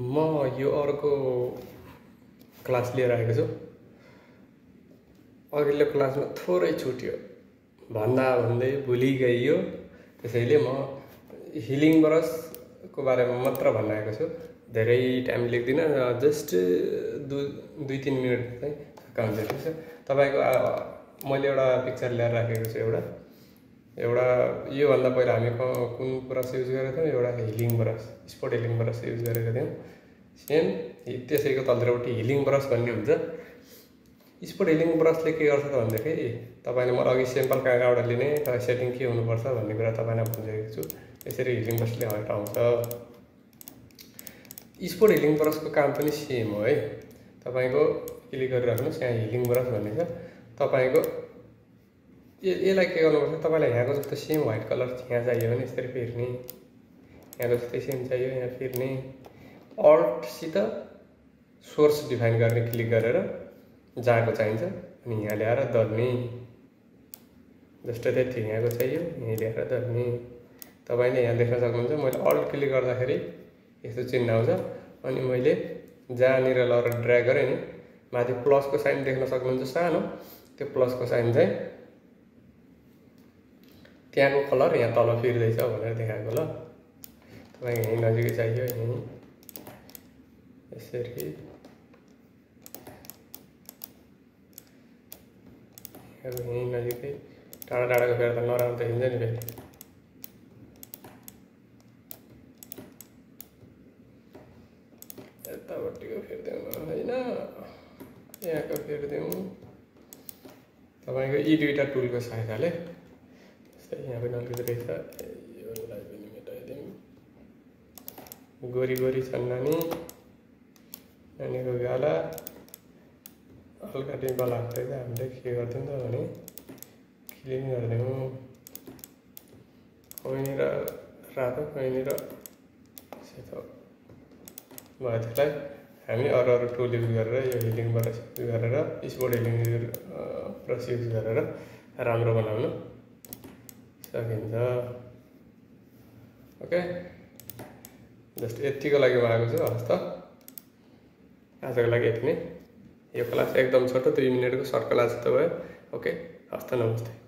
म यो अर्को क्लास लिएर आएको छु। अघिल्लो क्लासमा थोरै छुट्यो। भन्दा भन्दै भुलि गइयो। त्यसैले म हिलिङ ब्रसको बारेमा मात्र भन्न आएको छु। धेरै टाइम लिँदिनँ जस्ट दुई दुई तिन मिनट चाहिँ काम ठिक तपाईँको मैले एउटा पिक्चर ल्याएर राखेको छु एउटा। एउटा योभन्दा पहिला हामी कुन ब्रस युज गरेको थियौँ एउटा healing brush spot healing brush use गरेको थियौँ. सेम त्यसैको तलतिरपट्टि हिलिङ ब्रस भन्ने हुन्छ। स्पोर्ट हिलिङ ब्रसले के गर्छ त भन्दाखेरि तपाईँले म अघि सेम्पल कहाँ कहाँबाट लिने सेटिङ के हुनुपर्छ भन्ने कुरा तपाईँलाई भनिदिएको छु। यसरी हिलिङ ब्रसले हटाउँछ। स्पोर्ट हिलिङ ब्रसको काम पनि सेम हो है। तपाईँको क्लिक गरिराख्नुहोस् यहाँ हिलिङ ब्रस भन्ने छ। तपाईँको यसलाई के गर्नुपर्छ तपाईँलाई यहाँको जस्तो सेम व्हाइट कलर यहाँ चाहियो भने यसरी फेर्ने यहाँको जस्तै सेम चाहियो यहाँ फेर्ने अल्टसित सोर्स डिफाइन गर्ने क्लिक गरेर जहाँको चाहिन्छ अनि यहाँ ल्याएर धर्ने जस्तो त्यति यहाँको चाहियो यहीँ ल्याएर धर्ने तपाईँले यहाँ देख्न सक्नुहुन्छ मैले अल्ट क्लिक गर्दाखेरि यस्तो चिन्ह आउँछ अनि मैले जहाँनिर लगेर ड्राइभ गरेँ नि माथि प्लसको साइन देख्न सक्नुहुन्छ सानो त्यो प्लसको साइन चाहिँ त्यहाँको कलर यहाँ तल फिर्दैछ भनेर देखाएको ल तपाईँको यहीँ नजिकै चाहियो यहीँ यसरी यहीँ नजिकै टाढा टाढाको फेर त नराम्रो देखिन्छ नि फेरि यतापट्टिको फेरिदेऊ होइन यहाँको फेरिदेऊ तपाईँको यी दुईवटा टुलको सहायताले यहाँ पनि अलिकति रहेछ योलाई मेटाइदिउँ गोरी गोरी छन् नानी नानीको गाला हल्का डिम्पल हाल्दै त हामीले के गरिदिउँ त भने क्लिन गरिदिउँ कहीँनिर रातो कहीँनिर सेतो भयो त्यसलाई हामी अरू अरू टुल युज गरेर यो हिलिङ ब्रस युज गरेर स्पोर्ट हिलिङ ब्रस युज गरेर राम्रो बनाउनु सकिन्छ। ओके? जस्ट यतिको लागि म आएको छु हस् त आजको लागि यति नै। यो क्लास एकदम छोटो दुई मिनटको सर्ट क्लास त भयो ओके? हस् त नमस्ते।